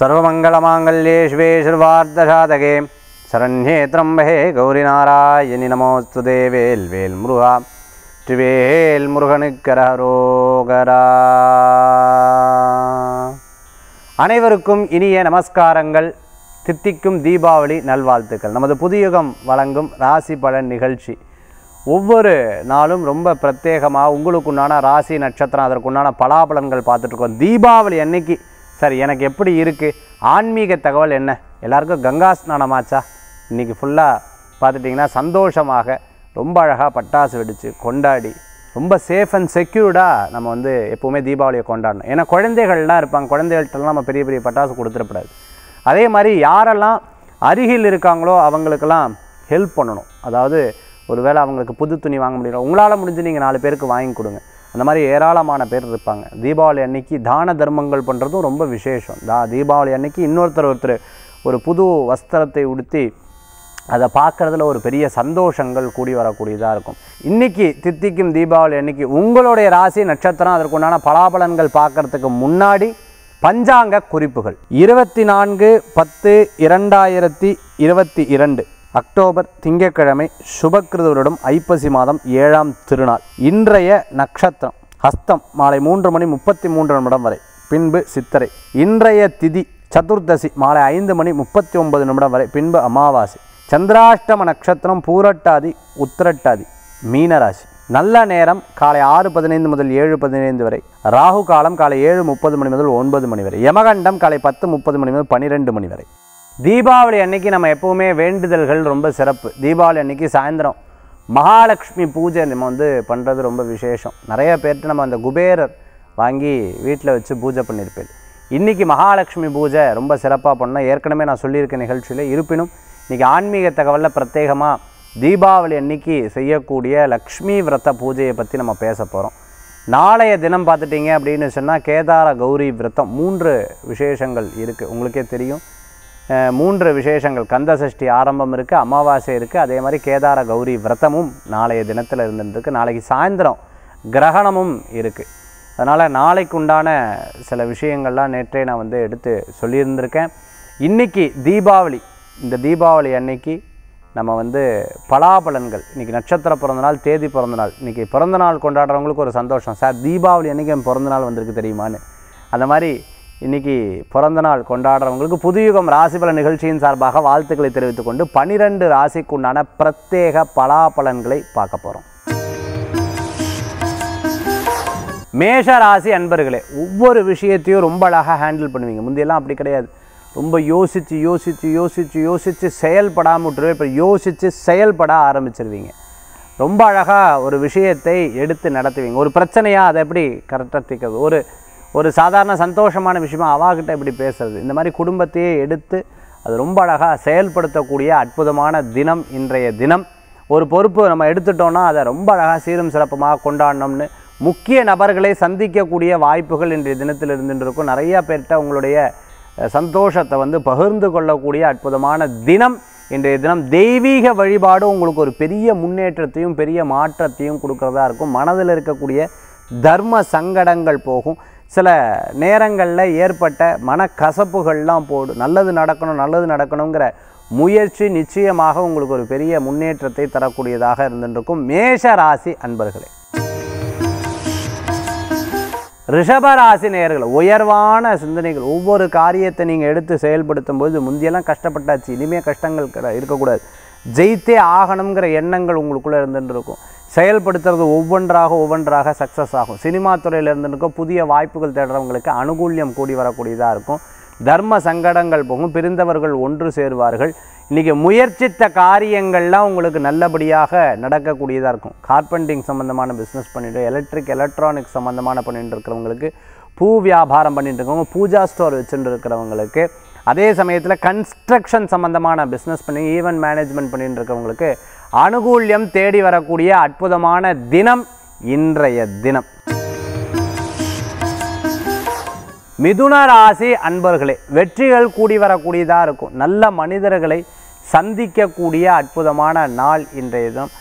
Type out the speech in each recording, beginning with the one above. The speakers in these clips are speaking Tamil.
सर्वमङ्गलमाङ्गल्ये शिवे सर्वार्धसाधके शरण्ये त्र्यम्बहे गौरिनारायणि नमोऽस्तु देवेल् வேல் முருகா திவேல் முருகனுக்கரரோகரா அனைவருக்கும் இனிய நமஸ்காரங்கள் தித்திக்கும் தீபாவளி நல்வாழ்த்துக்கள் நமது புதியுகம் வழங்கும் ராசி பலன் நிகழ்ச்சி ஒவ்வொரு நாளும் ரொம்ப பிரத்யேகமாக உங்களுக்குண்டான ராசி நட்சத்திரம் அதற்குண்டான பலாபலன்கள் பார்த்துட்ருக்கோம் தீபாவளி அன்னைக்கு சார் எனக்கு எப்படி இருக்குது ஆன்மீக தகவல் என்ன? எல்லாருக்கும் கங்கா ஸ்நானமாச்சா? இன்றைக்கி ஃபுல்லாக பார்த்துட்டிங்கன்னா சந்தோஷமாக ரொம்ப அழகாக பட்டாசு வெடித்து கொண்டாடி ரொம்ப சேஃப் அண்ட் செக்யூர்டாக நம்ம வந்து எப்போவுமே தீபாவளியை கொண்டாடணும். ஏன்னா குழந்தைகள்லாம் இருப்பாங்க குழந்தைகள்கிட்டலாம் நம்ம பெரிய பெரிய பட்டாசு கொடுத்துடக்கூடாது. அதே மாதிரி யாரெல்லாம் அருகில் இருக்காங்களோ அவங்களுக்கெல்லாம் ஹெல்ப் பண்ணணும். அதாவது ஒருவேளை அவங்களுக்கு புது துணி வாங்க முடியல உங்களால் முடிஞ்சு நீங்கள் நாலு பேருக்கு வாங்கி கொடுங்க. அந்த மாதிரி ஏராளமான பேர் இருப்பாங்க. தீபாவளி அன்னைக்கு தான தர்மங்கள் பண்ணுறதும் ரொம்ப விசேஷம். தா தீபாவளி அன்னைக்கு இன்னொருத்தர் ஒருத்தர் ஒரு புது வஸ்திரத்தை உடுத்தி அதை பார்க்குறதுல ஒரு பெரிய சந்தோஷங்கள் கூடி வரக்கூடியதாக இருக்கும். இன்றைக்கி தித்திக்கும் தீபாவளி அன்னைக்கு உங்களுடைய ராசி நட்சத்திரம் அதற்குண்டான பலாபலன்கள் பார்க்கறதுக்கு முன்னாடி பஞ்சாங்க குறிப்புகள். இருபத்தி நான்கு பத்து இரண்டாயிரத்தி இருபத்தி இரண்டு. அக்டோபர் திங்கட்கிழமை சுபக்கிருதருடன் ஐப்பசி மாதம் ஏழாம் திருநாள். இன்றைய நட்சத்திரம் ஹஸ்தம் மாலை மூன்று மணி முப்பத்தி மூன்று நிமிடம் வரை. பின்பு சித்திரை. இன்றைய திதி சதுர்தசி மாலை ஐந்து மணி முப்பத்தி ஒன்பது நிமிடம் வரை. பின்பு அமாவாசை. சந்திராஷ்டம நட்சத்திரம் பூரட்டாதி உத்திரட்டாதி மீனராசி. நல்ல நேரம் காலை ஆறு பதினைந்து முதல் ஏழு பதினைந்து வரை. ராகு காலம் காலை ஏழு முப்பது மணி முதல் ஒன்பது மணி வரை. யமகண்டம் காலை பத்து முப்பது மணி முதல் பன்னிரெண்டு மணி வரை. தீபாவளி அன்னைக்கு நம்ம எப்போவுமே வேண்டுதல்கள் ரொம்ப சிறப்பு. தீபாவளி அன்னைக்கு சாயந்தரம் மகாலட்சுமி பூஜை நம்ம வந்து பண்ணுறது ரொம்ப விசேஷம். நிறைய பேர்ட்டு நம்ம அந்த குபேரர் வாங்கி வீட்டில் வச்சு பூஜை பண்ணியிருப்பேன் இன்றைக்கி மகாலட்சுமி பூஜை ரொம்ப சிறப்பாக பண்ணோம் ஏற்கனவே நான் சொல்லியிருக்க நிகழ்ச்சியில் இருப்பினும் இன்றைக்கி ஆன்மீக தகவலில் பிரத்யேகமாக தீபாவளி அன்னைக்கு செய்யக்கூடிய லக்ஷ்மி விரத பூஜையை பற்றி நம்ம பேச போகிறோம் நாளைய தினம் பார்த்துட்டிங்க அப்படின்னு சொன்னால் கேதார கௌரி விரதம் மூன்று விசேஷங்கள் இருக்குது உங்களுக்கே தெரியும். மூன்று விசேஷங்கள். கந்த சஷ்டி ஆரம்பம் இருக்குது அமாவாசை இருக்குது அதே மாதிரி கேதார கௌரி விரதமும் நாளைய தினத்தில் இருந்துருக்கு நாளைக்கு சாயந்தரம் கிரகணமும் இருக்குது அதனால் நாளைக்கு உண்டான சில விஷயங்கள்லாம் நேற்றே நான் வந்து எடுத்து சொல்லியிருந்திருக்கேன். இன்றைக்கி தீபாவளி இந்த தீபாவளி அன்னைக்கு நம்ம வந்து பலாபலன்கள் இன்றைக்கி நட்சத்திர பிறந்தநாள் தேதி பிறந்தநாள் இன்றைக்கி பிறந்தநாள் கொண்டாடுறவங்களுக்கு ஒரு சந்தோஷம். சார் தீபாவளி அன்றைக்கி என் பிறந்தநாள் வந்திருக்கு தெரியுமான்னு? அந்த மாதிரி இன்றைக்கி பிறந்தநாள் கொண்டாடுறவங்களுக்கு புதுயுகம் ராசிபல நிகழ்ச்சியின் சார்பாக வாழ்த்துக்களை தெரிவித்துக் கொண்டு பனிரெண்டு ராசிக்குண்டான பிரத்யேக பலாபலன்களை பார்க்க போகிறோம் மேஷ ராசி அன்பர்களே ஒவ்வொரு விஷயத்தையும் ரொம்ப அழகாக ஹேண்டில் பண்ணுவீங்க. முந்தையெல்லாம் அப்படி கிடையாது. ரொம்ப யோசித்து யோசித்து யோசித்து யோசித்து செயல்படாமல் விட்டுருவே இப்போ யோசித்து செயல்பட ஆரம்பிச்சிருவீங்க. ரொம்ப அழகாக ஒரு விஷயத்தை எடுத்து நடத்துவீங்க. ஒரு பிரச்சனையாக அதை எப்படி கரெக்டாக தீர்க்கிறது? ஒரு ஒரு சாதாரண சந்தோஷமான விஷயமா அவாகிட்ட இப்படி பேசுறது. இந்த மாதிரி குடும்பத்தையே எடுத்து அது ரொம்ப அழகாக செயல்படுத்தக்கூடிய அற்புதமான தினம் இன்றைய தினம். ஒரு பொறுப்பு நம்ம எடுத்துட்டோம்னா அதை ரொம்ப அழகாக சீரும் சிறப்பமாக கொண்டாடணும்னு முக்கிய நபர்களை சந்திக்கக்கூடிய வாய்ப்புகள் இன்றைய தினத்தில் இருந்துருக்கும். இருக்கும் நிறைய பேர்கிட்ட உங்களுடைய சந்தோஷத்தை வந்து பகிர்ந்து கொள்ளக்கூடிய அற்புதமான தினம் இன்றைய தினம். தெய்வீக வழிபாடு உங்களுக்கு ஒரு பெரிய முன்னேற்றத்தையும் பெரிய மாற்றத்தையும் கொடுக்கறதா இருக்கும். மனதில் இருக்கக்கூடிய தர்ம சங்கடங்கள் போகும். சில நேரங்களில் ஏற்பட்ட மனக்கசப்புகள்லாம் போடும் நல்லது நடக்கணும் நல்லது நடக்கணுங்கிற முயற்சி நிச்சயமாக உங்களுக்கு ஒரு பெரிய முன்னேற்றத்தை தரக்கூடியதாக இருந்துருக்கும் மேஷ ராசி அன்பர்களே. ரிஷபராசி நேயர்கள் உயர்வான சிந்தனைகள் ஒவ்வொரு காரியத்தை நீங்கள் எடுத்து செயல்படுத்தும் போது முந்தியெல்லாம் கஷ்டப்பட்டாச்சு இனிமேல் கஷ்டங்கள் இருக்கக்கூடாது. ஜெயித்தே ஆகணுங்கிற எண்ணங்கள் உங்களுக்குள்ளே இருந்துட்டு இருக்கும் செயல்படுத்துறது ஒவ்வொன்றாக ஒவ்வொன்றாக சக்ஸஸ் ஆகும். சினிமா துறையில் புதிய வாய்ப்புகள் தேடுறவங்களுக்கு அனுகூல்யம் கூடி வரக்கூடியதாக இருக்கும். தர்ம சங்கடங்கள் போகும். பிரிந்தவர்கள் ஒன்று சேருவார்கள். இன்றைக்கி முயற்சித்த காரியங்கள்லாம் உங்களுக்கு நல்லபடியாக நடக்கக்கூடியதாக இருக்கும். கார்பெண்டிங் சம்மந்தமான பிஸ்னஸ் பண்ணிட்டு எலக்ட்ரிக் எலக்ட்ரானிக் சம்மந்தமான பண்ணிட்டு இருக்கிறவங்களுக்கு பூ வியாபாரம் பண்ணிட்டு இருக்கவங்க பூஜா ஸ்டோர் வச்சுட்டு இருக்கிறவங்களுக்கு அதே சமயத்தில் கன்ஸ்ட்ரக்ஷன் சம்மந்தமான பிஸ்னஸ் பண்ணி ஈவென்ட் மேனேஜ்மெண்ட் பண்ணிட்டு இருக்கிறவங்களுக்கு அனுகூல்யம் தேடி வரக்கூடிய அற்புதமான தினம் இன்றைய தினம். மிதுன ராசி அன்பர்களே வெற்றிகள் கூடி வரக்கூடியதாக இருக்கும். நல்ல மனிதர்களை சந்திக்கக்கூடிய அற்புதமான நாள் இன்றைய தினம்.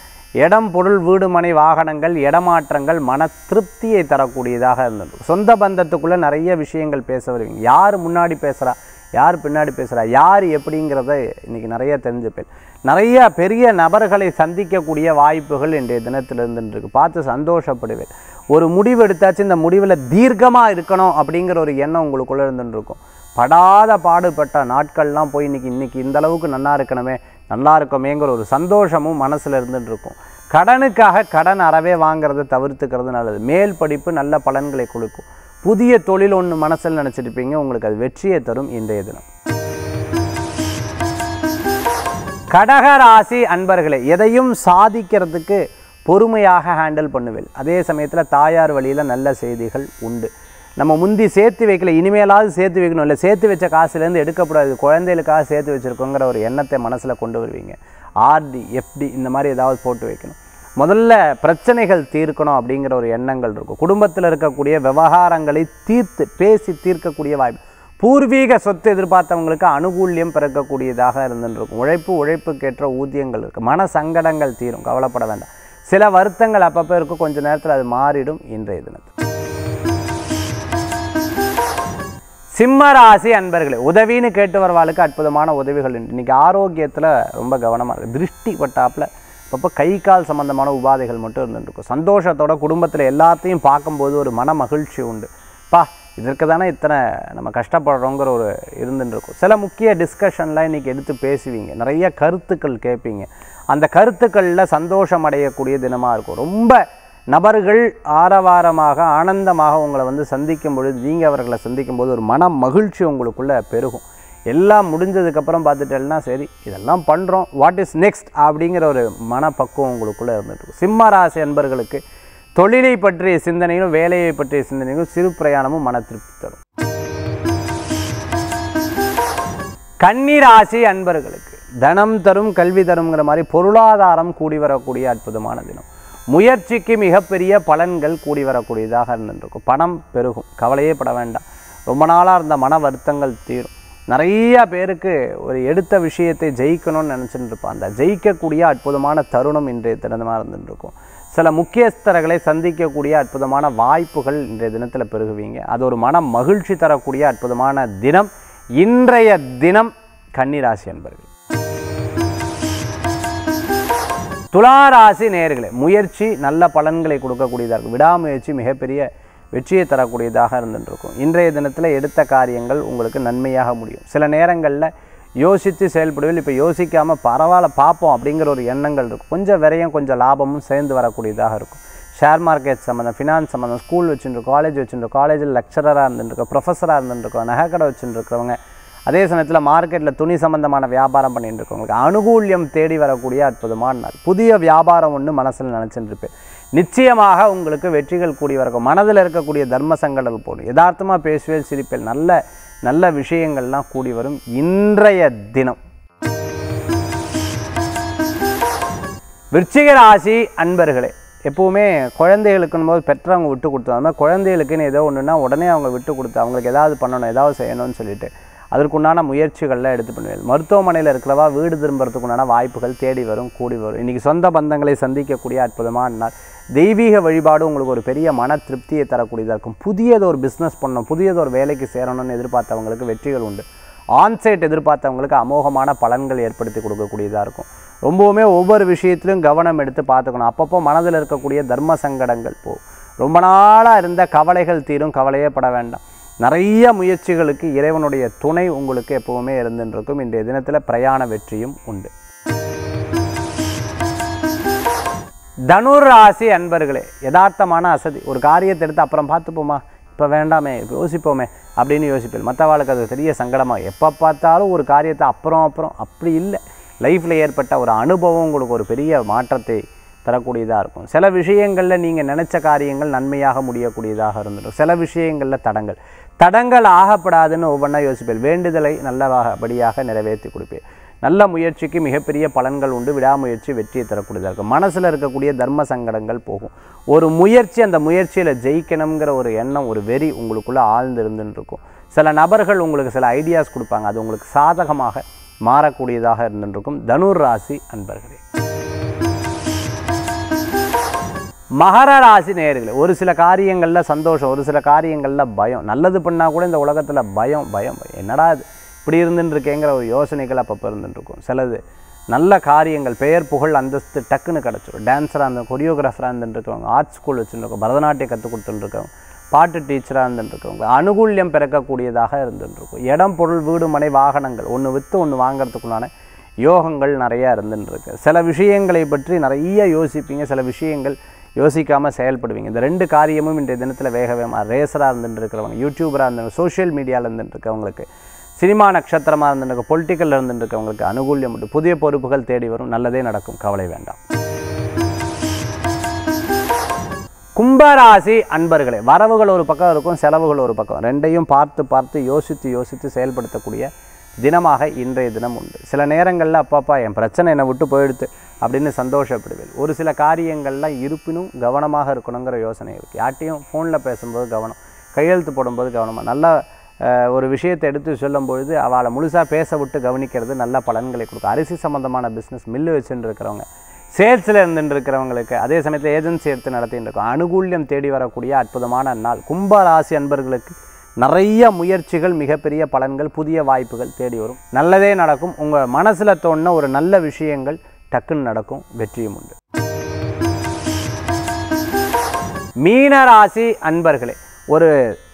இடம் பொருள் வீடு மனை வாகனங்கள் இடமாற்றங்கள் மன திருப்தியை தரக்கூடியதாக இருந்தது. சொந்த பந்தத்துக்குள்ளே நிறைய விஷயங்கள் பேச வருவீங்க. யார் முன்னாடி பேசுகிறா யார் பின்னாடி பேசுகிறா யார் எப்படிங்கிறத இன்றைக்கி நிறைய தெரிஞ்சுப்பேன். நிறைய பெரிய நபர்களை சந்திக்கக்கூடிய வாய்ப்புகள் இன்றைய தினத்தில் இருந்துருக்கு பார்த்து சந்தோஷப்படுவேன். ஒரு முடிவு எடுத்தாச்சு இந்த முடிவில் தீர்க்கமாக இருக்கணும் அப்படிங்கிற ஒரு எண்ணம் உங்களுக்குள்ளே இருந்துருக்கும் படாத பாடுபட்ட நாட்கள்லாம் போய் இன்னைக்கு இன்றைக்கி இந்தளவுக்கு நல்லா இருக்கணுமே நல்லா இருக்கமேங்கிற ஒரு சந்தோஷமும் மனசில் இருந்துட்டு இருக்கும் கடனுக்காக கடன் அறவே வாங்குறதை தவிர்த்துக்கிறது நல்லது. மேல் படிப்பு நல்ல பலன்களை கொடுக்கும். புதிய தொழில் ஒன்று மனசில் நினச்சிருப்பீங்க. உங்களுக்கு அது வெற்றியை தரும் இன்றைய தினம். கடக ராசி அன்பர்களே எதையும் சாதிக்கிறதுக்கு பொறுமையாக ஹேண்டில் பண்ணுவேன். அதே சமயத்தில் தாயார் வழியில் நல்ல செய்திகள் உண்டு. நம்ம முந்தி சேர்த்து வைக்கல இனிமேலாவது சேர்த்து வைக்கணும். இல்லை சேர்த்து வச்ச காசுலேருந்து எடுக்கக்கூடாது குழந்தைகளுக்காக சேர்த்து வச்சுருக்கோங்கிற ஒரு எண்ணத்தை மனசில் கொண்டு வருவீங்க. ஆர்டி எஃப்டி இந்த மாதிரி ஏதாவது போட்டு வைக்கணும். முதல்ல பிரச்சனைகள் தீர்க்கணும் அப்படிங்கிற ஒரு எண்ணங்கள் இருக்கும். குடும்பத்தில் இருக்கக்கூடிய விவகாரங்களை தீர்த்து பேசி தீர்க்கக்கூடிய வாய்ப்பு. பூர்வீக சொத்து எதிர்பார்த்தவங்களுக்கு அனுகூல்யம் பிறக்கக்கூடியதாக இருந்துருக்கும். உழைப்பு உழைப்புக்கேற்ற ஊதியங்கள் இருக்குது மன சங்கடங்கள் தீரும். கவலைப்பட வேண்டாம். சில வருத்தங்கள் அப்பப்போ இருக்கும் கொஞ்ச நேரத்தில் அது மாறிடும் இன்றைய தினத்தில். சிம்ம ராசி அன்பர்களே உதவின்னு கேட்டு வரவாளுக்கு அற்புதமான உதவிகள் உண்டு. இன்னைக்கு ஆரோக்கியத்தில் ரொம்ப கவனமாக இருக்குது திருஷ்டி பட்டாப்புல அப்பப்போ கை கால் சம்மந்தமான உபாதைகள் மட்டும் இருந்துருக்கும் சந்தோஷத்தோட குடும்பத்தில் எல்லாத்தையும் பார்க்கும்போது ஒரு மன மகிழ்ச்சி உண்டு. பா இதற்கு தானே இத்தனை நம்ம கஷ்டப்படுறோங்கிற ஒரு இருந்துருக்கும் சில முக்கிய டிஸ்கஷன்லாம் இன்றைக்கி எடுத்து பேசுவீங்க. நிறைய கருத்துக்கள் கேட்பீங்க. அந்த கருத்துக்களில் சந்தோஷம் அடையக்கூடிய தினமாக இருக்கும். ரொம்ப நபர்கள் ஆரவாரமாக ஆனந்தமாக உங்களை வந்து சந்திக்கும் பொழுது நீங்கள் அவர்களை சந்திக்கும் போது ஒரு மன மகிழ்ச்சி உங்களுக்குள்ளே பெருகும். எல்லாம் முடிஞ்சதுக்கப்புறம் பார்த்துட்டேன்னா சரி இதெல்லாம் பண்ணுறோம் வாட் இஸ் நெக்ஸ்ட் அப்படிங்கிற ஒரு மனப்பக்குவம் உங்களுக்குள்ளே இருந்துட்டு சிம்ம ராசி அன்பர்களுக்கு தொழிலை பற்றிய சிந்தனையும் வேலையை பற்றிய சிந்தனையும் சிறு பிரயாணமும் மன திருப்தி தரும். கன்னிராசி அன்பர்களுக்கு தனம் தரும் கல்வி தருங்கிற மாதிரி பொருளாதாரம் கூடி வரக்கூடிய அற்புதமான தினம். முயற்சிக்கு மிகப்பெரிய பலன்கள் கூடி வரக்கூடியதாக இருந்துருக்கும் பணம் பெருகும் கவலையே பட வேண்டாம். ரொம்ப நாளாக இருந்த மன வருத்தங்கள் தீரும். நிறைய பேருக்கு ஒரு எடுத்த விஷயத்தை ஜெயிக்கணும்னு நினச்சிட்டு இருப்பான் அந்த ஜெயிக்கக்கூடிய அற்புதமான தருணம் இன்றைய தினமாக இருந்துட்டு இருக்கும் சில முக்கியஸ்தர்களை சந்திக்கக்கூடிய அற்புதமான வாய்ப்புகள் இன்றைய தினத்தில் பெருகுவீங்க. அது ஒரு மன மகிழ்ச்சி தரக்கூடிய அற்புதமான தினம். இன்றைய தினம் கன்னிராசி என்பர்கள் துளாராசி நேர்களே முயற்சி நல்ல பலன்களை கொடுக்கக்கூடியதாக இருக்கும். விடாமுயற்சி மிகப்பெரிய வெற்றியை தரக்கூடியதாக இருந்துருக்கும் இன்றைய தினத்தில் எடுத்த காரியங்கள் உங்களுக்கு நன்மையாக முடியும். சில நேரங்களில் யோசித்து செயல்படுவதில் இப்போ யோசிக்காமல் பரவாயில்ல பார்ப்போம் அப்படிங்கிற ஒரு எண்ணங்கள் இருக்கும். கொஞ்சம் விரையும் கொஞ்சம் லாபமும் சேர்ந்து வரக்கூடியதாக இருக்கும். ஷேர் மார்க்கெட் சம்மந்தம் ஃபினான்ஸ் சம்மந்தம் ஸ்கூல் வச்சுருக்கோம் காலேஜ் வச்சுருக்கோம் காலேஜில் லெக்சரராக இருந்துருக்கோம் ப்ரொஃபஸராக இருந்துருக்கோம் நகைக்கடை வச்சுருக்கிறவங்க அதே சமயத்தில் மார்க்கெட்டில் துணி சம்பந்தமான வியாபாரம் பண்ணிட்டு இருக்கவங்களுக்கு அனுகூல்யம் தேடி வரக்கூடிய அற்புதமான நாள். புதிய வியாபாரம் ஒன்று மனசில் நினச்சிட்டு இருப்பேன். நிச்சயமாக உங்களுக்கு வெற்றிகள் கூடி வரக்கும். மனதில் இருக்கக்கூடிய தர்ம சங்கடல் போடும். யதார்த்தமாக பேசுவேல் சிரிப்பேல் நல்ல நல்ல விஷயங்கள்லாம் கூடி வரும் இன்றைய தினம். விருச்சிக ராசி அன்பர்களே எப்போவுமே குழந்தைகளுக்குன்னு போது பெற்றவங்க விட்டு கொடுத்தாங்க குழந்தைகளுக்குன்னு ஏதோ ஒன்றுனா உடனே அவங்க விட்டு கொடுத்து அவங்களுக்கு ஏதாவது பண்ணணும் ஏதாவது செய்யணும்னு சொல்லிட்டு அதற்குண்டான முயற்சிகள்லாம் எடுத்து பண்ணுவேன். மருத்துவமனையில் இருக்கிறவா வீடு திரும்புறதுக்குண்டான வாய்ப்புகள் தேடி வரும் கூடி வரும். இன்றைக்கி சொந்த பந்தங்களை சந்திக்கக்கூடிய அற்புதமான நாள் தெய்வீக வழிபாடு உங்களுக்கு ஒரு பெரிய மன திருப்தியை தரக்கூடியதாக இருக்கும். புதியது ஒரு பிஸ்னஸ் பண்ணணும் புதியது ஒரு வேலைக்கு சேரணும்னு எதிர்பார்த்தவங்களுக்கு வெற்றிகள் உண்டு. ஆன்சைட் எதிர்பார்த்தவங்களுக்கு அமோகமான பலன்கள் ஏற்படுத்தி கொடுக்கக்கூடியதாக இருக்கும். ரொம்பவுமே ஒவ்வொரு விஷயத்திலும் கவனம் எடுத்து பார்த்துக்கணும். அப்பப்போ மனதில் இருக்கக்கூடிய தர்ம சங்கடங்கள் போகும் ரொம்ப நாளாக இருந்த கவலைகள் தீரும் கவலையே பட வேண்டாம். நிறைய முயற்சிகளுக்கு இறைவனுடைய துணை உங்களுக்கு எப்பவுமே இருந்துருக்கும் இன்றைய தினத்தில் பிரயாண வெற்றியும் உண்டு. தனுர் ராசி அன்பர்களே யதார்த்தமான அசதி. ஒரு காரியத்தை எடுத்து அப்புறம் பார்த்துப்போமா? இப்போ வேண்டாமே இப்போ யோசிப்போமே அப்படின்னு யோசிப்பேன். மற்றவாளுக்கு அது பெரிய சங்கடமாக எப்போ பார்த்தாலும் ஒரு காரியத்தை அப்புறம் அப்புறம் அப்படி இல்லை. லைஃப்பில் ஏற்பட்ட ஒரு அனுபவம் உங்களுக்கு ஒரு பெரிய மாற்றத்தை தரக்கூடியதாக இருக்கும். சில விஷயங்களில் நீங்கள் நினச்ச காரியங்கள் நன்மையாக முடியக்கூடியதாக இருந்துடும். சில விஷயங்களில் தடங்கள். தடங்கள் ஆகப்படாதுன்னு ஒவ்வொன்றா யோசிப்பேன். வேண்டுதலை நல்லபடியாக நிறைவேற்றி கொடுப்பேன். நல்ல முயற்சிக்கு மிகப்பெரிய பலன்கள் உண்டு. விடாமுயற்சி வெற்றியை தரக்கூடியதாக இருக்கும். மனசில் இருக்கக்கூடிய தர்ம சங்கடங்கள் போகும். ஒரு முயற்சி அந்த முயற்சியில் ஜெயிக்கணுங்கிற ஒரு எண்ணம் ஒரு வெறி உங்களுக்குள்ளே ஆழ்ந்து இருந்துன்னு இருக்கும். சில நபர்கள் உங்களுக்கு சில ஐடியாஸ் கொடுப்பாங்க. அது உங்களுக்கு சாதகமாக மாறக்கூடியதாக இருந்துருக்கும் தனுர் ராசி அன்பர்களே. மகர ராசி ஒரு சில காரியங்களில் சந்தோஷம் ஒரு சில காரியங்களில் பயம். நல்லது பண்ணால் கூட இந்த உலகத்தில் பயம் பயம் என்னடா இது? இப்படி இருந்துட்டுருக்கேங்கிற ஒரு யோசனைகள் அப்பப்போ இருந்துட்டுருக்கும். சிலது நல்ல காரியங்கள் பெயர் புகழ் அந்தஸ்து டக்குன்னு கிடச்சிடும் டான்ஸராக இருந்த கொரியோகிராஃபராக இருந்துட்டுருக்கவங்க ஆர்ட் ஸ்கூல் வச்சுருக்கோம் பரதநாட்டியம் கற்றுக் கொடுத்துட்டுருக்கவங்க பாட்டு டீச்சராக இருந்துட்டுருக்கவங்க அனுகூல்யம் பிறக்கக்கூடியதாக இருந்துட்டுருக்கும். இடம் பொருள் வீடு மனை வாகனங்கள் ஒன்று விற்று ஒன்று வாங்கிறதுக்குள்ளான யோகங்கள் நிறையா இருந்துட்டுருக்கு. சில விஷயங்களை பற்றி நிறைய யோசிப்பீங்க. சில விஷயங்கள் யோசிக்காமல் செயல்படுவீங்க. இந்த ரெண்டு காரியமும் இன்றைய தினத்தில் வேக வேகமாக ரேசராக இருந்துட்டு இருக்கிறவங்க யூடியூபராக இருந்துட்டு சோஷியல் மீடியாவில் இருந்துட்டு இருக்கவங்களுக்கு சினிமா நட்சத்திரமாக இருந்துட்டு பொலிட்டிக்கலில் இருந்துட்டு இருக்கவங்களுக்கு அனுகூல்யம் உண்டு. புதிய பொறுப்புகள் தேடி வரும். நல்லதே நடக்கும். கவலை வேண்டாம். கும்பராசி அன்பர்களே வரவுகள் ஒரு பக்கம் இருக்கும் செலவுகள் ஒரு பக்கம். ரெண்டையும் பார்த்து பார்த்து யோசித்து யோசித்து செயல்படுத்தக்கூடிய தினமாக இன்றைய தினம் உண்டு. சில நேரங்களில் அப்பாப்பா என் பிரச்சனை என்னை விட்டு போயிடுத்து அப்படின்னு சந்தோஷப்படுவேன் ஒரு சில காரியங்கள்லாம் இருப்பினும் கவனமாக இருக்கணுங்கிற யோசனை இருக்குது யார்ட்டையும் ஃபோனில் பேசும்போது கவனம் கையெழுத்து போடும்போது கவனமாக நல்லா ஒரு விஷயத்தை எடுத்து சொல்லும் பொழுது அவளை முழுசாக பேச விட்டு கவனிக்கிறது நல்ல பலன்களை கொடுக்கும். அரிசி சம்மந்தமான பிஸ்னஸ் மில்லு வச்சுட்டு இருக்கிறவங்க சேல்ஸில் இருந்துட்டு இருக்கிறவங்களுக்கு அதே சமயத்தில் ஏஜென்சி எடுத்து நடத்திட்டு இருக்கோம். அனுகூல்யம் தேடி வரக்கூடிய அற்புதமான நாள். கும்ப ராசி அன்பர்களுக்கு நிறைய முயற்சிகள் மிகப்பெரிய பலன்கள் புதிய வாய்ப்புகள் தேடி வரும். நல்லதே நடக்கும். உங்கள் மனசில் தோணுன ஒரு நல்ல விஷயங்கள் டக்குன்னு நடக்கும் வெற்றியும் உண்டு. மீனராசி அன்பர்களே ஒரு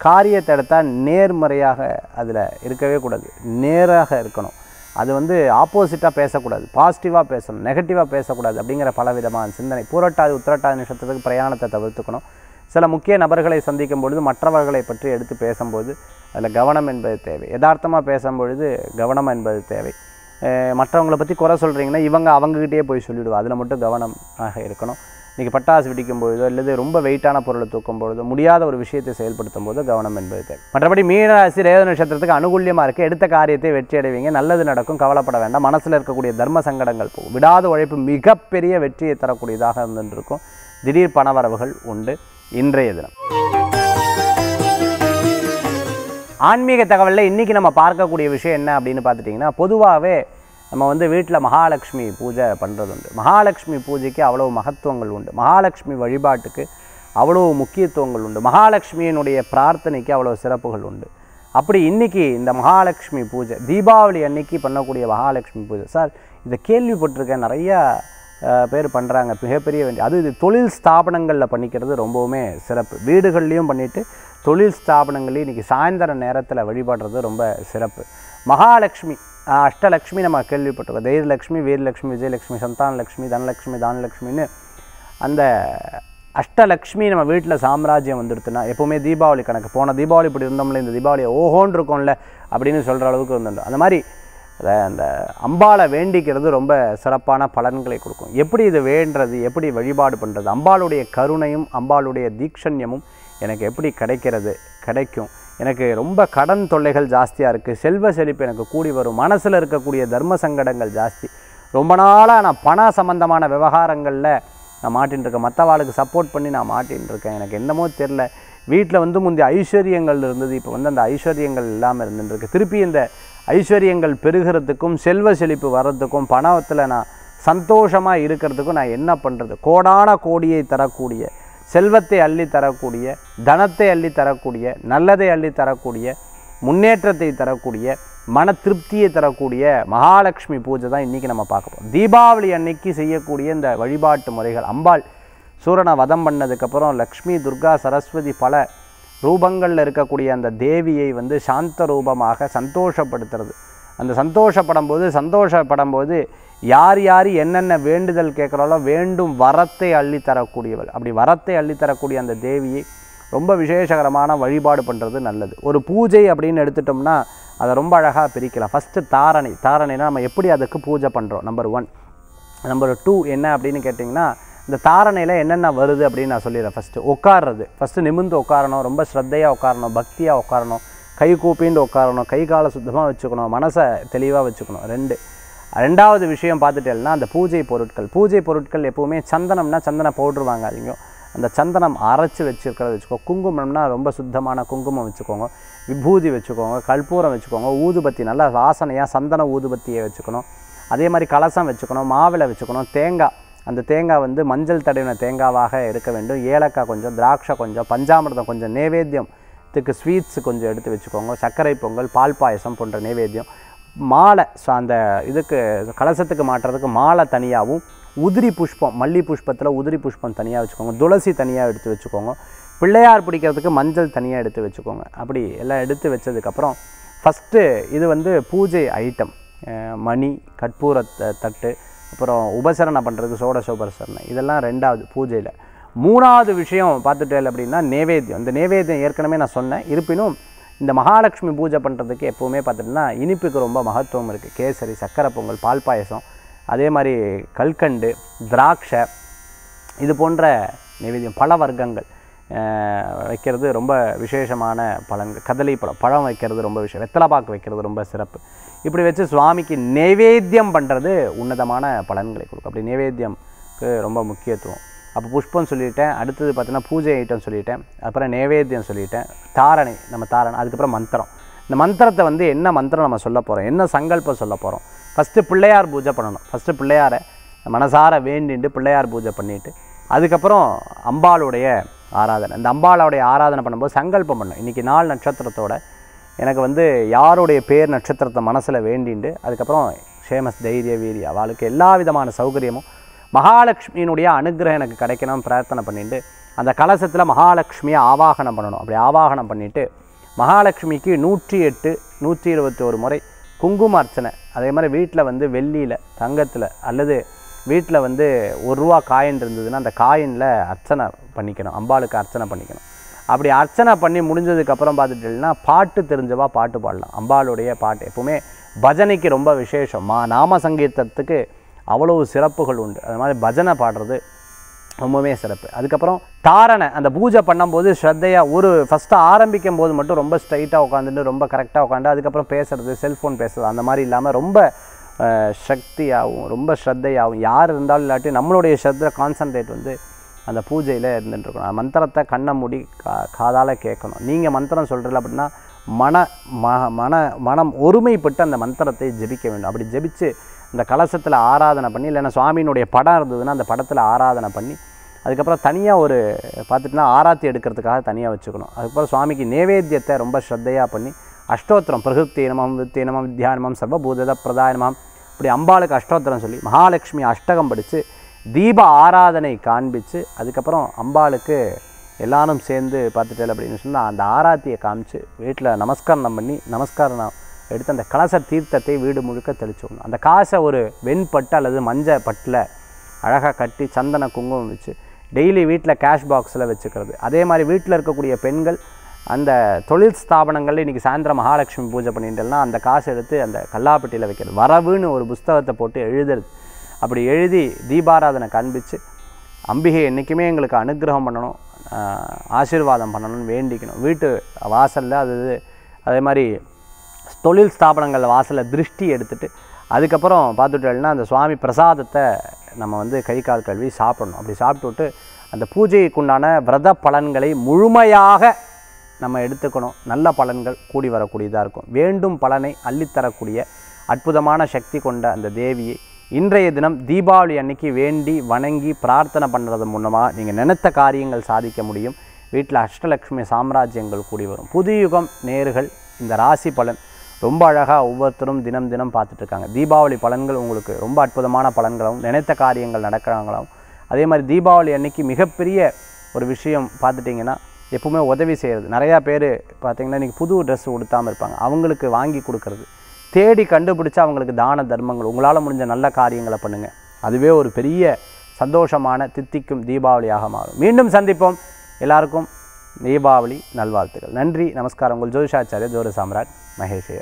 காரியத்தை எடுத்தால் நேர்மறையாக அதில் இருக்கவே கூடாது. நேராக இருக்கணும். அது வந்து ஆப்போசிட்டாக பேசக்கூடாது. பாசிட்டிவாக பேசணும். நெகட்டிவாக பேசக்கூடாது அப்படிங்கிற பல விதமான சிந்தனை பூரட்டாதி உத்திரட்டாதி நிஷத்துக்கு பிரயாணத்தை தவிர்த்துக்கணும். சில முக்கிய நபர்களை சந்திக்கும் பொழுது மற்றவர்களை பற்றி எடுத்து பேசும்போது அதில் கவனம் என்பது தேவை. யதார்த்தமாக பேசும்பொழுது கவனம் என்பது தேவை. மற்றவங்களை பற்றி குறை சொல்கிறீங்கன்னா இவங்க அவங்ககிட்டயே போய் சொல்லிவிடுவோம் அதில் மட்டும் கவனமாக இருக்கணும். இன்றைக்கி பட்டாசு வெடிக்கும் பொழுதோ அல்லது ரொம்ப வெயிட்டான பொருளை தூக்கும் பொழுதோ முடியாத ஒரு விஷயத்தை செயல்படுத்தும் போது கவனம் என்பது தேவை. மற்றபடி மீனராசி ரேத நட்சத்திரத்துக்கு அனுகூல்யமாக இருக்குது எடுத்த காரியத்தை வெற்றி அடைவீங்க. நல்லது நடக்கும். கவலைப்பட வேண்டாம். மனசில் இருக்கக்கூடிய தர்ம சங்கடங்கள் போகும் விடாத உழைப்பு மிகப்பெரிய வெற்றியை தரக்கூடியதாக இருந்துருக்கும். திடீர் பணவரவுகள் உண்டு. இன்றைய தினம். ஆன்மீக தகவலில் இன்றைக்கி நம்ம பார்க்கக்கூடிய விஷயம் என்ன அப்படின்னு பார்த்துட்டிங்கன்னா பொதுவாகவே நம்ம வந்து வீட்டில் மகாலட்சுமி பூஜை பண்ணுறது உண்டு மகாலட்சுமி பூஜைக்கு அவ்வளோ மகத்துவங்கள் உண்டு. மகாலட்சுமி வழிபாட்டுக்கு அவ்வளோ முக்கியத்துவங்கள் உண்டு. மகாலட்சுமியினுடைய பிரார்த்தனைக்கு அவ்வளோ சிறப்புகள் உண்டு. அப்படி இன்னைக்கு இந்த மகாலட்சுமி பூஜை தீபாவளி அன்னைக்கு பண்ணக்கூடிய மகாலட்சுமி பூஜை. சார் இதை கேள்விப்பட்டிருக்கேன். நிறையா பேர் பண்ணுறாங்க மிகப்பெரிய வேண்டிய அது இது தொழில் ஸ்தாபனங்களில் பண்ணிக்கிறது ரொம்பவுமே சிறப்பு. வீடுகள்லேயும் பண்ணிவிட்டு தொழில் ஸ்தாபனங்களையும் இன்றைக்கி சாயந்தர நேரத்தில் வழிபடுறது ரொம்ப சிறப்பு. மகாலட்சுமி அஷ்டலக்ஷ்மி நம்ம கேள்விப்பட்டிருக்கோம். தைரியலக்ஷ்மி வீரலக்ஷ்மி விஜயலக்ஷ்மி சந்தானலக்ஷ்மி தனலக்ஷ்மி தானலக்ஷ்மின்னு அந்த அஷ்டலக்ஷ்மி நம்ம வீட்டில் சாம்ராஜ்யம் வந்துடுத்துனா எப்போவுமே தீபாவளி கணக்கு. போன தீபாவளி இப்படி இருந்தோம்ல இந்த தீபாவளி ஓஹோன்னு இருக்கும்ல அப்படின்னு சொல்கிற அளவுக்கு வந்துடும். அந்த மாதிரி அதை அந்த அம்பாளை வேண்டிக்கிறது ரொம்ப சிறப்பான பலன்களை கொடுக்கும். எப்படி இது வேண்டுறது எப்படி வழிபாடு பண்ணுறது அம்பாளுடைய கருணையும் அம்பாளுடைய தீக்ஷண்யமும் எனக்கு எப்படி கிடைக்கிறது கிடைக்கும். எனக்கு ரொம்ப கடன் தொல்லைகள் ஜாஸ்தியாக இருக்குது செல்வ செழிப்பு எனக்கு கூடி வரும் மனசில் இருக்கக்கூடிய தர்ம சங்கடங்கள் ஜாஸ்தி. ரொம்ப நாளாக நான் பண சம்பந்தமான விவகாரங்களில் நான் மாட்டின்ட்டுருக்கேன் மற்றவாளுக்கு சப்போர்ட் பண்ணி நான் மாட்டின்ட்டுருக்கேன் எனக்கு என்னமோ தெரில. வீட்டில் வந்து முந்தைய ஐஸ்வர்யங்கள் இருந்தது இப்போ வந்து அந்த ஐஸ்வர்யங்கள் இல்லாமல் இருந்துருக்கு திருப்பி இந்த ஐஸ்வர்யங்கள் பெருகிறதுக்கும் செல்வ செழிப்பு வர்றதுக்கும் பணத்தில் நான் சந்தோஷமாக இருக்கிறதுக்கும் நான் என்ன பண்ணுறது கோடான கோடியை தரக்கூடிய செல்வத்தை அள்ளி தரக்கூடிய தனத்தை அள்ளி தரக்கூடிய நல்லதை அள்ளி தரக்கூடிய முன்னேற்றத்தை தரக்கூடிய மன திருப்தியை தரக்கூடிய மகாலட்சுமி பூஜை தான் இன்றைக்கி நம்ம பார்க்க போகிறோம் தீபாவளி அன்னைக்கு செய்யக்கூடிய இந்த வழிபாட்டு முறைகள். அம்பாள் சூரனை வதம் பண்ணதுக்கப்புறம் லக்ஷ்மி துர்கா சரஸ்வதி பல ரூபங்களில் இருக்கக்கூடிய அந்த தேவியை வந்து சாந்த ரூபமாக சந்தோஷப்படுத்துறது. அந்த சந்தோஷப்படும் போது சந்தோஷப்படும் போது யார் யார் என்னென்ன வேண்டுதல் கேட்குறாலோ வேண்டும் வரத்தை அள்ளி தரக்கூடியவள். அப்படி வரத்தை அள்ளி தரக்கூடிய அந்த தேவியை ரொம்ப விசேஷகரமான வழிபாடு பண்ணுறது நல்லது. ஒரு பூஜை அப்படின்னு எடுத்துட்டோம்னா அதை ரொம்ப அழகாக பிரிக்கலாம். ஃபஸ்ட்டு தாரணை. தாரணைனா நம்ம எப்படி அதுக்கு பூஜை பண்ணுறோம் நம்பர் ஒன் நம்பர் டூ என்ன அப்படின்னு கேட்டிங்கன்னா இந்த தாரணையில் என்னென்ன வருது அப்படின்னு நான் சொல்லிடுறேன். ஃபஸ்ட்டு உட்கார்றது. ஃபஸ்ட்டு நிமிர்ந்து உட்காரணும். ரொம்ப ஸ்ரத்தையாக உட்காரணும். பக்தியாக உட்காரணும். கை கூப்பிண்டு உட்காரணும். கை காலை சுத்தமாக வச்சுக்கணும். மனசை தெளிவாக வச்சுக்கணும். ரெண்டு. ரெண்டாவது விஷயம் பார்த்துட்டேன்னா அந்த பூஜை பொருட்கள். பூஜை பொருட்கள் எப்போவுமே சந்தனம்னா சந்தன பவுடர் வாங்காதீங்க அந்த சந்தனம் அரைச்சி வச்சுருக்கிறத வச்சுக்கோ. குங்குமம்னா ரொம்ப சுத்தமான குங்குமம் வச்சுக்கோங்க. விபூதி வச்சுக்கோங்க. கற்பூரம் வச்சுக்கோங்க. ஊதுபத்தி நல்லா வாசனையாக சந்தன ஊதுபத்தியை வச்சுக்கணும். அதே மாதிரி கலசம் வச்சுக்கணும். மாவிளை வச்சுக்கணும். தேங்காய். அந்த தேங்காய் வந்து மஞ்சள் தடவின தேங்காவாக இருக்க வேண்டும். ஏலக்காய் கொஞ்சம் திராட்சை கொஞ்சம் பஞ்சாமிர்தம் கொஞ்சம் நேவேத்தியத்துக்கு ஸ்வீட்ஸ் கொஞ்சம் எடுத்து வச்சுக்கோங்க. சர்க்கரை பொங்கல் பால் பாயசம் போன்ற நைவேத்தியம். மாலை ஸோ அந்த இதுக்கு கலசத்துக்கு மாட்டுறதுக்கு மாலை தனியாகவும் உதிரி புஷ்பம் மல்லி புஷ்பத்தில் உதிரி புஷ்பம் தனியாக வச்சுக்கோங்க. துளசி தனியாக எடுத்து வச்சுக்கோங்க. பிள்ளையார் பிடிக்கிறதுக்கு மஞ்சள் தனியாக எடுத்து வச்சுக்கோங்க. அப்படி எல்லாம் எடுத்து வச்சதுக்கப்புறம் ஃபஸ்ட்டு இது வந்து பூஜை ஐட்டம் மணி கற்பூர த- தட்டு அப்புறம் உபசரணை பண்ணுறதுக்கு சோடச உபசரணை இதெல்லாம் ரெண்டாவது பூஜையில். மூணாவது விஷயம் பார்த்துட்டேன் அப்படின்னா நேவேத்தியம். இந்த நேவேத்தியம் ஏற்கனவே நான் சொன்னேன். இருப்பினும் இந்த மகாலட்சுமி பூஜை பண்ணுறதுக்கு எப்போவுமே பார்த்துட்டோம்னா இனிப்புக்கு ரொம்ப மகத்துவம் இருக்குது கேசரி சக்கரை பொங்கல் பால் பாயசம் அதே மாதிரி கல்கண்டு திராட்சை இது போன்ற நைவேத்தியம் பல வர்க்கங்கள். வைக்கிறது ரொம்ப விசேஷமான பழங்கள் கதலி பழம் பழம் வைக்கிறது ரொம்ப விஷயம். வெத்தலை பாக்கு வைக்கிறது ரொம்ப சிறப்பு. இப்படி வச்சு சுவாமிக்கு நைவேத்தியம் பண்ணுறது உன்னதமான பலன்களை கொடுக்கும். அப்படி நைவேத்தியம்க்கு ரொம்ப முக்கியத்துவம். அப்போ புஷ்பம் சொல்லிட்டேன் அடுத்தது பார்த்தீங்கன்னா பூஜை ஐட்டம் சொல்லிட்டேன் அப்புறம் நைவேத்தியம் சொல்லிட்டேன் தாரணை நம்ம தாரணை அதுக்கப்புறம் மந்திரம். இந்த மந்திரத்தை வந்து என்ன மந்திரம் நம்ம சொல்ல போகிறோம் என்ன சங்கல்பம் சொல்ல போகிறோம் ஃபஸ்ட்டு பிள்ளையார் பூஜை பண்ணணும். ஃபஸ்ட்டு பிள்ளையாரை மனசார வேண்டிட்டு பிள்ளையார் பூஜை பண்ணிவிட்டு அதுக்கப்புறம் அம்பாளுடைய ஆராதனை. இந்த அம்பாளோடைய ஆராதனை பண்ணும்போது சங்கல்பம் பண்ணும். இன்றைக்கி நாள் நட்சத்திரத்தோட எனக்கு வந்து யாருடைய பேர் நட்சத்திரத்தை மனசில் வேண்டிண்டு அதுக்கப்புறம் ஷேமஸ் தைரிய வீரிய அவளுக்கு எல்லா விதமான சௌகரியமும் மகாலட்சுமியினுடைய அனுகிரகம் எனக்கு கிடைக்கணும்னு பிரார்த்தனை பண்ணிட்டு அந்த கலசத்தில் மகாலட்சுமியை ஆவாகனம் பண்ணணும். அப்படி ஆவாகனம் பண்ணிவிட்டு மகாலட்சுமிக்கு நூற்றி எட்டு நூற்றி இருபத்தி ஒரு முறை குங்கும அர்ச்சனை அதே மாதிரி வீட்டில் வந்து வெள்ளியில் தங்கத்தில் அல்லது வீட்டில் வந்து ஒரு ரூபா காயின் இருந்ததுன்னா அந்த காயினில் அர்ச்சனை பண்ணிக்கணும் அம்பாளுக்கு அர்ச்சனை பண்ணிக்கணும். அப்படி அர்ச்சனை பண்ணி முடிஞ்சதுக்கப்புறம் பார்த்துட்டீங்கன்னா பாட்டு தெரிஞ்சவா பாட்டு பாடலாம். அம்பாளுடைய பாட்டு எப்பவுமே பஜனைக்கு ரொம்ப விசேஷம். மா நாம சங்கீதத்துக்கு அவ்வளவு சிறப்புகள் உண்டு. அது மாதிரி பஜனை பாடுறது ரொம்பவே சிறப்பு. அதுக்கப்புறம் தாரணை அந்த பூஜை பண்ணும்போது ஸ்ரத்தையாக ஒரு ஃபஸ்ட்டு ஆரம்பிக்கும் போது மட்டும் ரொம்ப ஸ்ட்ரைட்டாக உட்காந்துட்டு ரொம்ப கரெக்டாக உட்காந்து அதுக்கப்புறம் பேசுறது செல்ஃபோன் பேசுறது அந்த மாதிரி இல்லாமல் ரொம்ப சக்தியாகவும் ரொம்ப ஸ்ரத்தையாகவும் யார் இருந்தாலும் இல்லாட்டி நம்மளுடைய ஸ்ரத்தை கான்சன்ட்ரேட் வந்து அந்த பூஜையில் இருந்துட்டுருக்கணும். மந்திரத்தை கண்ணை மூடி கா காதால் கேட்கணும். நீங்கள் மந்திரம் சொல்கிறீங்க அப்படின்னா மன ம மன மனம் ஒருமைப்பட்டு அந்த மந்திரத்தை ஜெபிக்க வேண்டும். அப்படி ஜெபிச்சு அந்த கலசத்தில் ஆராதனை பண்ணி இல்லைன்னா சுவாமியினுடைய படம் இருந்ததுன்னா அந்த படத்தில் ஆராதனை பண்ணி அதுக்கப்புறம் தனியாக ஒரு பார்த்துட்டுனா ஆராத்தி எடுக்கிறதுக்காக தனியாக வச்சுக்கணும். அதுக்கப்புறம் சுவாமிக்கு நேவேத்தியத்தை ரொம்ப ஸ்ரத்தையாக பண்ணி அஷ்டோத்திரம் பிரகிருத்தி நமம் வித்தி நமம் வித்யானமம் சர்வபூதத பிரதாயனமம் இப்படி அம்பாளுக்கு அஷ்டோத்திரம் சொல்லி மகாலட்சுமி அஷ்டகம் படித்து தீப ஆராதனை காண்பித்து அதுக்கப்புறம் அம்பாளுக்கு எல்லாரும் சேர்ந்து பார்த்துட்டேன் அப்படின்னு சொன்னால் அந்த ஆராத்தியை காமிச்சு வீட்டில் நமஸ்காரம் பண்ணி நமஸ்காரம் எடுத்து அந்த கலச தீர்த்தத்தை வீடு முழுக்க தெளிச்சு விடணும் அந்த காசை ஒரு வெண்பட்டு அல்லது மஞ்சள் பட்டில் அழகாக கட்டி சந்தன குங்குமம் வச்சு டெய்லி வீட்டில் கேஷ் பாக்ஸில் வச்சுக்கிறது. அதே மாதிரி வீட்டில் இருக்கக்கூடிய பெண்கள் அந்த தொழில் ஸ்தாபனங்களில் இன்றைக்கி சாயந்தரம் மகாலட்சுமி பூஜை பண்ணிட்டேன்னா அந்த காசு எடுத்து அந்த கல்லாப்பட்டியில் வைக்கிறது. வரவுன்னு ஒரு புஸ்தகத்தை போட்டு எழுதுறது. அப்படி எழுதி தீபாராதனை காண்பித்து அம்பிகை என்றைக்குமே எங்களுக்கு அனுகிரகம் பண்ணணும் ஆசீர்வாதம் பண்ணணும்னு வேண்டிக்கணும். வீட்டு வாசலில் அது இது அதே மாதிரி தொழில் ஸ்தாபனங்கள் வாசலில் திருஷ்டி எடுத்துகிட்டு அதுக்கப்புறம் பார்த்துட்டோம்னா அந்த சுவாமி பிரசாதத்தை நம்ம வந்து கை கால் கழுவி சாப்பிடணும். அப்படி சாப்பிட்டு அந்த பூஜைக்குண்டான விரத பலன்களை முழுமையாக நம்ம எடுத்துக்கணும். நல்ல பலன்கள் கூடி வரக்கூடியதாக இருக்கும். வேண்டும் பலனை அள்ளித்தரக்கூடிய அற்புதமான சக்தி கொண்ட அந்த தேவியை இன்றைய தினம் தீபாவளி அன்னைக்கு வேண்டி வணங்கி பிரார்த்தனை பண்ணுறது மூலமாக நீங்கள் நினைத்த காரியங்கள் சாதிக்க முடியும். வீட்டில் அஷ்டலக்ஷ்மி சாம்ராஜ்யங்கள் கூடி வரும். புதுயுகம் நேர்கள் இந்த ராசி பலன் ரொம்ப அழகாக ஒவ்வொருத்தரும் தினம் தினம் பார்த்துட்ருக்காங்க தீபாவளி பலன்கள் உங்களுக்கு ரொம்ப அற்புதமான பலன்களாகவும் நினைத்த காரியங்கள் நடக்கிறாங்களாகவும். அதே மாதிரி தீபாவளி அன்னைக்கு மிகப்பெரிய ஒரு விஷயம் பார்த்துட்டிங்கன்னா எப்பவுமே உதவி செய்கிறது நிறையா பேர் பார்த்தீங்கன்னா இன்றைக்கி புது ட்ரெஸ் உடுத்தாமல் இருப்பாங்க. அவங்களுக்கு வாங்கி கொடுக்கறது. தேடி கண்டுபிடிச்சா அவங்களுக்கு தான தர்மங்கள். உங்களால் முடிஞ்ச நல்ல காரியங்களை பண்ணுங்கள் அதுவே ஒரு பெரிய சந்தோஷமான தித்திக்கும் தீபாவளியாக மாறும். மீண்டும் சந்திப்போம். எல்லாருக்கும் தீபாவளி நல்வாழ்த்துக்கள். நன்றி. நமஸ்காரம். உங்கள் ஜோதிஷாச்சாரிய ஜோதி சாம்ராட் மகேஷ்